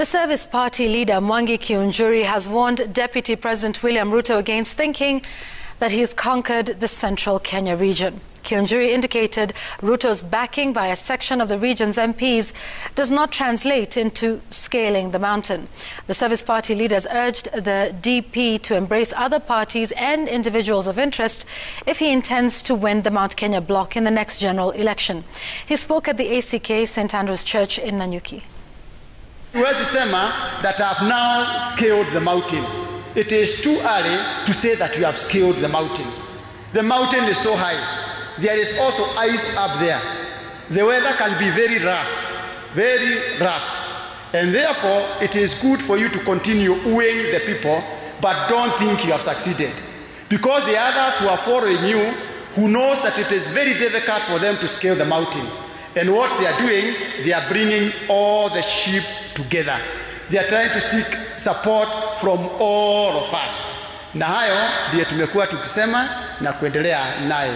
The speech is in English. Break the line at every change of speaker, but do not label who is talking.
The Service Party leader Mwangi Kiunjuri has warned Deputy President William Ruto against thinking that he's conquered the central Kenya region. Kiunjuri indicated Ruto's backing by a section of the region's MPs does not translate into scaling the mountain. The Service Party leaders urged the DP to embrace other parties and individuals of interest if he intends to win the Mount Kenya bloc in the next general election. He spoke at the ACK St. Andrew's Church in Nanyuki.
Huwezi sema that I have now scaled the mountain. It is too early to say that you have scaled the mountain. The mountain is so high. There is also ice up there. The weather can be very rough, very rough. And therefore, it is good for you to continue wooing the people, but don't think you have succeeded. Because the others who are following you, who knows that it is very difficult for them to scale the mountain. And what they are doing, they are bringing all the sheep together. They are trying to seek support from all of us. Na hayo ndiyo tumekuwa tukisema na kuendelea naye.